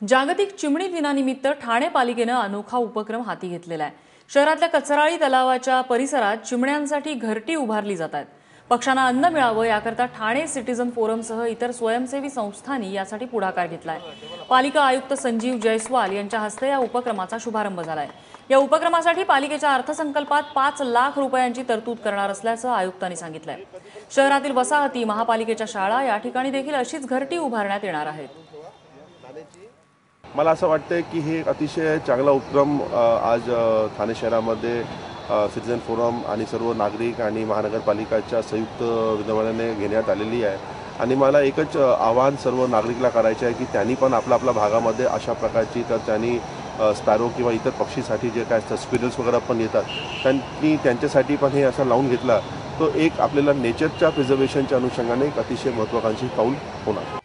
जागतिक चिमणी दिनानिमित्त ठाणे पालिकेनं अनोखा उपक्रम हाती घेतलेला आहे. शहरातल्या कचराळी तलावाच्या परिसरात चिमण्यांसाठी घरटी उभारली जात आहेत. पक्षांना अन्न मिळावं याकरता ठाणे सिटीझन फोरमसह इतर स्वयंसेवी संस्थांनी यासाठी पुढाकार घेतलाय. पालिका आयुक्त संजीव जयस्वाल यांच्या हस्ते या उपक्रमाचा शुभारंभ झालाय. या उपक्रमासाठी पालिकेच्या अर्थसंकल्पात पाच लाख रुपयांची तरतूद करणार असल्याचं आयुक्तांनी सांगितलंय. शहरातील वसाहती महापालिकेच्या शाळा या ठिकाणी देखील अशीच घरटी उभारण्यात येणार आहेत. मला असं वाटतं की हे अतिशय चांगला उपक्रम आज ठाणे शहरामध्ये सिटीझन फोरम आणि सर्व नागरिक आणि महानगरपालिकाच्या संयुक्त विद्यमानाने घेण्यात आलेली आहे. आणि मला एकच आव्हान सर्व नागरिकला करायचं आहे की त्यांनी पण आपल्या आपल्या भागामध्ये अशा प्रकारची तर त्यांनी स्पॅरो किंवा इतर पक्षीसाठी जे काय असतात स्पिरल्स वगैरे पण येतात त्यांनी त्यांच्यासाठी पण हे असं लावून घेतला. तो एक आपल्याला नेचरच्या प्रिझर्वेशनच्या अनुषंगाने एक अतिशय महत्त्वाकांक्षी पाऊल होणार.